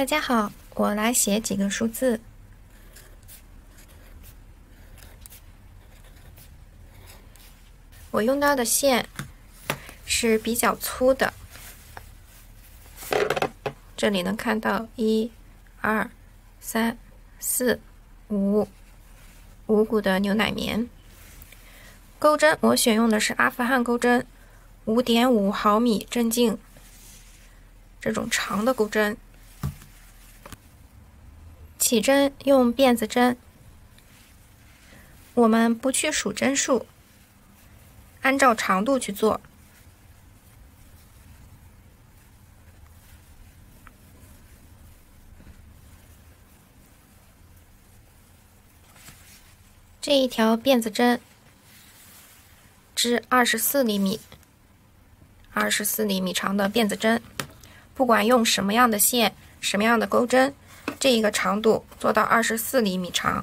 大家好，我来写几个数字。我用到的线是比较粗的，这里能看到一、二、三、四、五五股的牛奶棉。钩针我选用的是阿富汗钩针，五点五毫米针径，这种长的钩针。起针用辫子针，我们不去数针数，按照长度去做。这一条辫子针织二十四厘米，二十四厘米长的辫子针，不管用什么样的线，什么样的钩针。这一个长度做到二十四厘米长，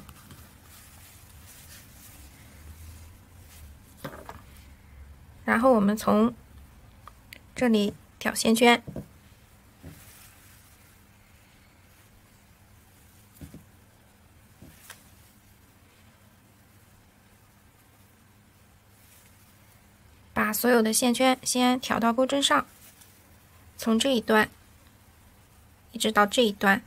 然后我们从这里挑线圈，把所有的线圈先挑到钩针上，从这一端一直到这一端。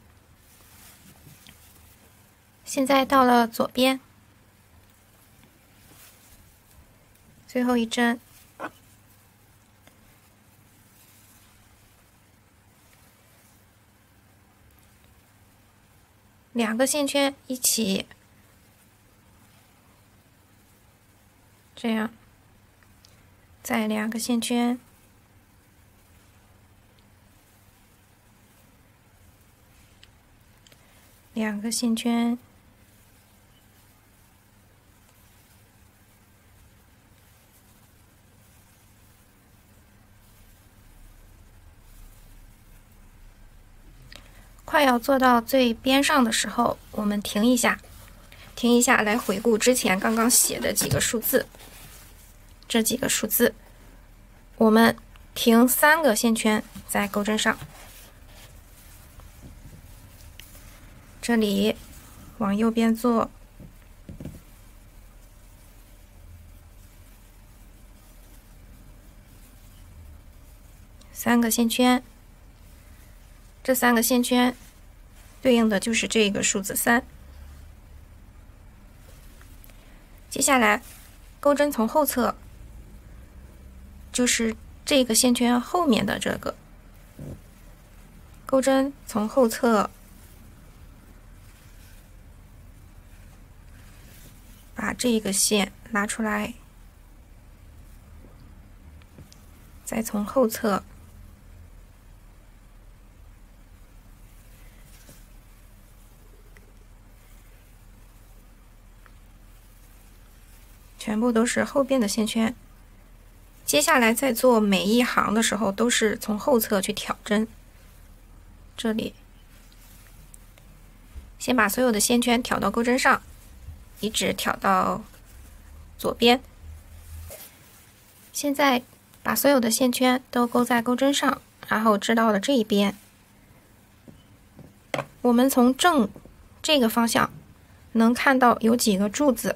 现在到了左边，最后一针，两个线圈一起，这样，再两个线圈，两个线圈。快要做到最边上的时候，我们停一下，停一下来回顾之前刚刚写的几个数字。这几个数字，我们停三个线圈在钩针上，这里往右边做三个线圈。这三个线圈对应的就是这个数字三。接下来，钩针从后侧，就是这个线圈后面的这个钩针从后侧把这个线拉出来，再从后侧。全部都是后边的线圈。接下来在做每一行的时候，都是从后侧去挑针。这里，先把所有的线圈挑到钩针上，一直挑到左边。现在把所有的线圈都勾在钩针上，然后织到了这一边。我们从正这个方向能看到有几个柱子。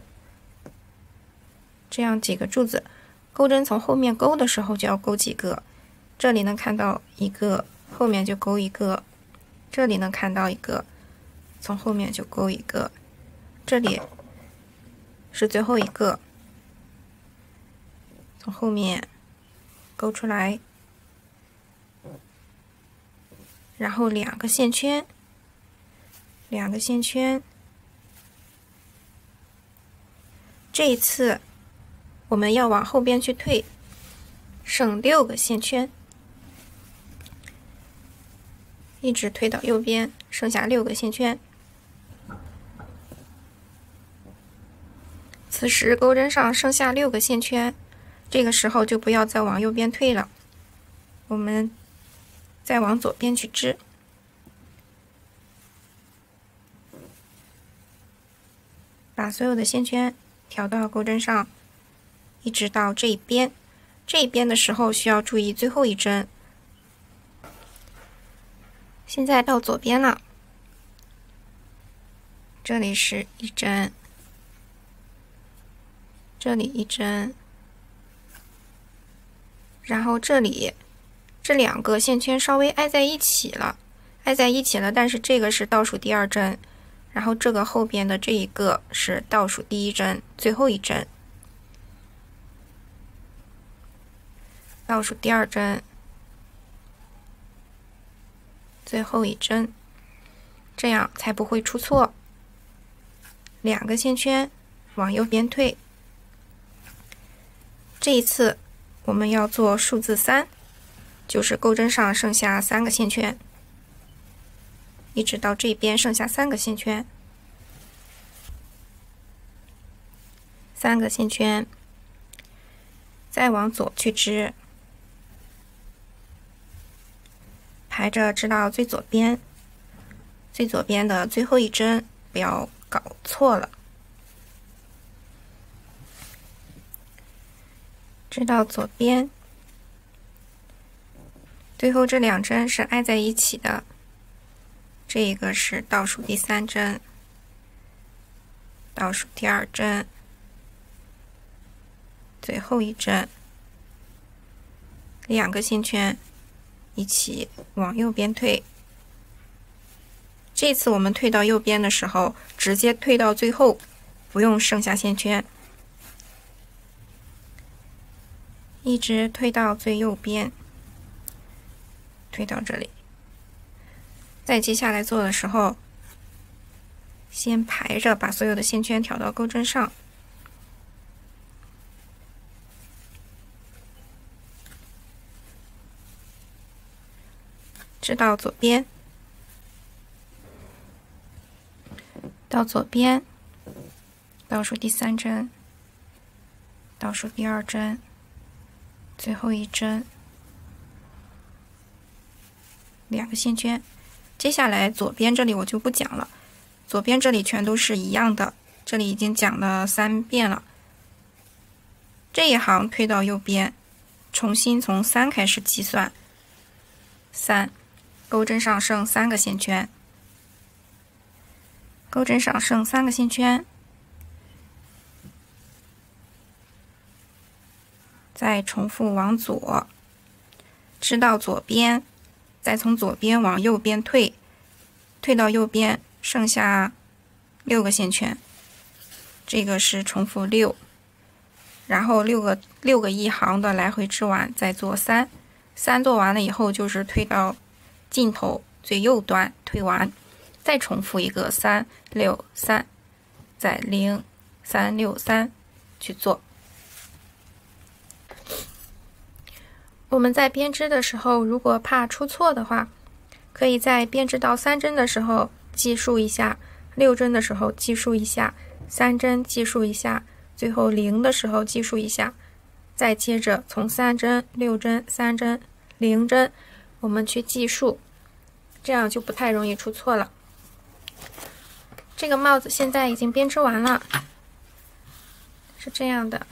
这样几个柱子，钩针从后面勾的时候就要勾几个。这里能看到一个，后面就勾一个；这里能看到一个，从后面就勾一个。这里是最后一个，从后面勾出来，然后两个线圈，两个线圈。这一次。我们要往后边去退，省六个线圈，一直推到右边，剩下六个线圈。此时钩针上剩下六个线圈，这个时候就不要再往右边退了，我们再往左边去织，把所有的线圈调到钩针上。一直到这一边，这一边的时候需要注意最后一针，现在到左边了，这里是一针，这里一针，然后这里这两个线圈稍微挨在一起了，挨在一起了，但是这个是倒数第二针，然后这个后边的这一个是倒数第一针，最后一针，倒数第二针。最后一针，这样才不会出错。两个线圈往右边退。这一次我们要做数字三，就是钩针上剩下三个线圈，一直到这边剩下三个线圈，三个线圈，再往左去织。排着织到最左边，最左边的最后一针，不要搞错了。织到左边，最后这两针是挨在一起的，这一个是倒数第三针，倒数第二针，最后一针，两个线圈。一起往右边退。这次我们退到右边的时候，直接退到最后，不用剩下线圈，一直退到最右边，退到这里。在接下来做的时候，先排着把所有的线圈挑到钩针上。织到左边，到左边，倒数第三针，倒数第二针，最后一针，两个线圈。接下来左边这里我就不讲了，左边这里全都是一样的，这里已经讲了三遍了。这一行推到右边，重新从三开始计算，三。钩针上剩三个线圈，钩针上剩三个线圈，再重复往左，织到左边，再从左边往右边退，退到右边剩下六个线圈，这个是重复六，然后六个六个一行的来回织完，再做三，三做完了以后就是退到。镜头最右端推完，再重复一个三六三，再零三六三去做。我们在编织的时候，如果怕出错的话，可以在编织到三针的时候计数一下，六针的时候计数一下，三针计数一下，最后零的时候计数一下，再接着从三针、六针、三针、零针，我们去计数。这样就不太容易出错了。这个帽子现在已经编织完了，是这样的。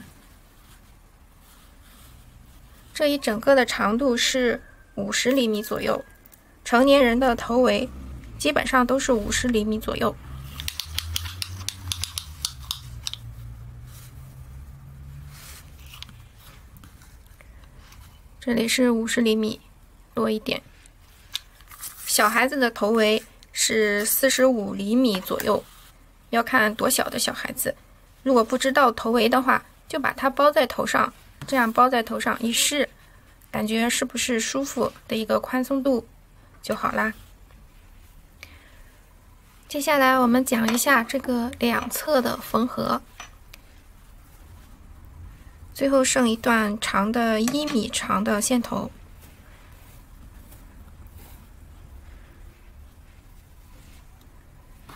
这一整个的长度是五十厘米左右，成年人的头围基本上都是五十厘米左右。这里是五十厘米多一点。小孩子的头围是四十五厘米左右，要看多小的小孩子。如果不知道头围的话，就把它包在头上，这样包在头上一试，感觉是不是舒服的一个宽松度就好啦。接下来我们讲一下这个两侧的缝合，最后剩一段长的一米长的线头。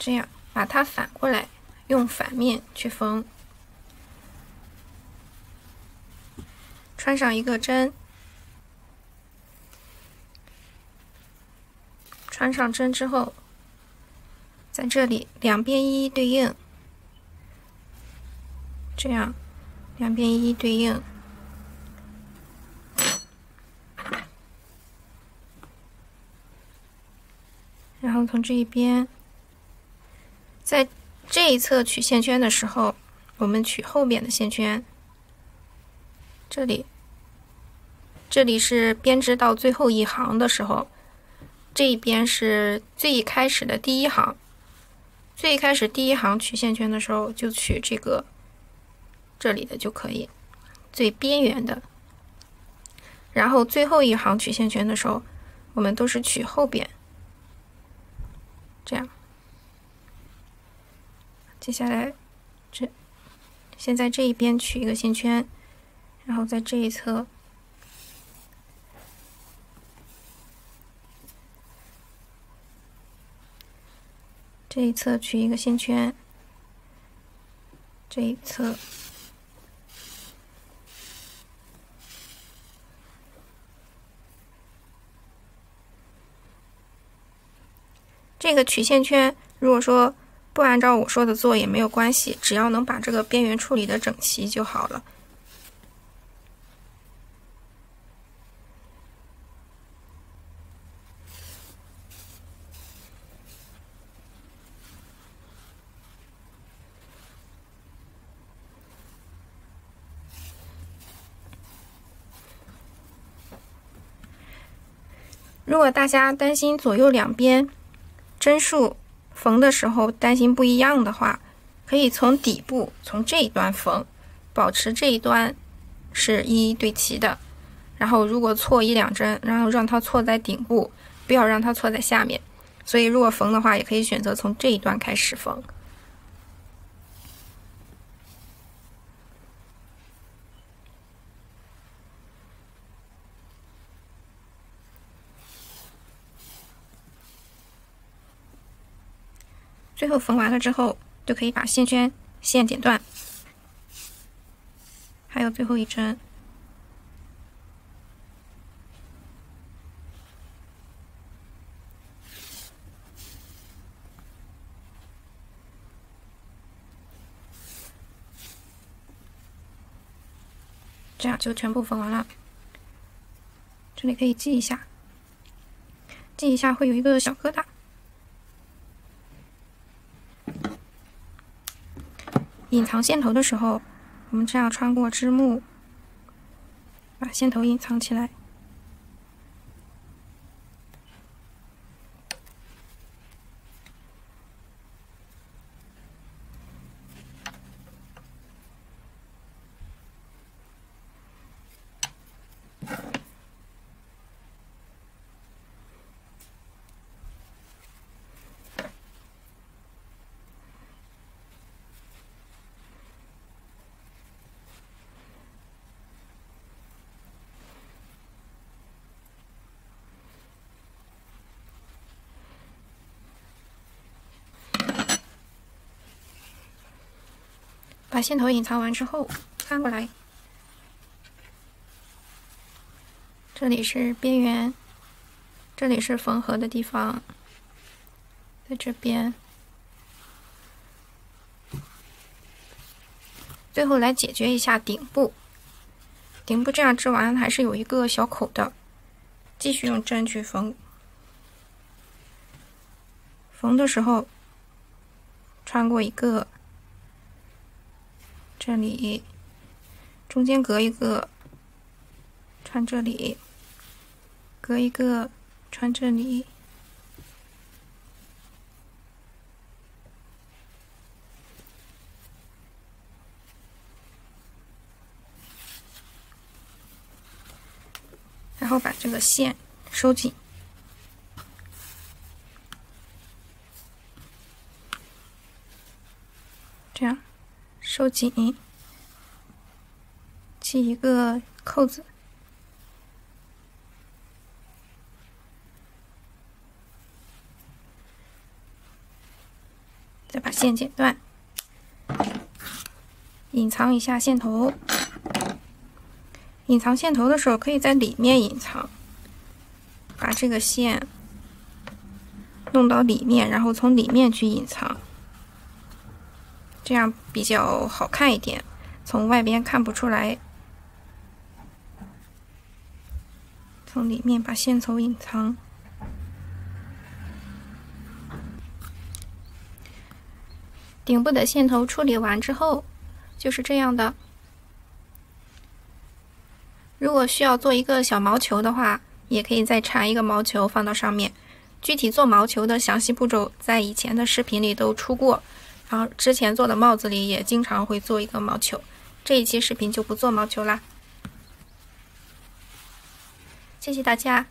这样把它反过来，用反面去缝，穿上一个针，穿上针之后，在这里两边一一对应，这样两边一一对应。然后从这一边，在这一侧取线圈的时候，我们取后边的线圈。这里，这里是编织到最后一行的时候，这一边是最开始的第一行。最开始第一行取线圈的时候，就取这个这里的就可以，最边缘的。然后最后一行取线圈的时候，我们都是取后边。这样，接下来这先在这一边取一个线圈，然后在这一侧，这一侧取一个线圈，这一侧。这个曲线圈，如果说不按照我说的做也没有关系，只要能把这个边缘处理的整齐就好了。如果大家担心左右两边，针数缝的时候担心不一样的话，可以从底部从这一端缝，保持这一端是一一对齐的。然后如果错一两针，然后让它错在顶部，不要让它错在下面。所以如果缝的话，也可以选择从这一端开始缝。最后缝完了之后，就可以把线圈线剪断。还有最后一针，这样就全部缝完了。这里可以记一下，记一下会有一个小疙瘩。隐藏线头的时候，我们这样穿过织木，把线头隐藏起来。把线头隐藏完之后，翻过来，这里是边缘，这里是缝合的地方，在这边。最后来解决一下顶部，顶部这样织完还是有一个小口的，继续用针去缝。缝的时候，穿过一个。这里中间隔一个，穿这里，隔一个，穿这里，然后把这个线收紧，这样。收紧，系一个扣子，再把线剪断，隐藏一下线头。隐藏线头的时候，可以在里面隐藏，把这个线弄到里面，然后从里面去隐藏。这样比较好看一点从外边看不出来。从里面把线头隐藏。顶部的线头处理完之后就是这样的。如果需要做一个小毛球的话也可以再缠一个毛球放到上面。具体做毛球的详细步骤在以前的视频里都出过。然后之前做的帽子里也经常会做一个毛球。这一期视频就不做毛球啦。谢谢大家。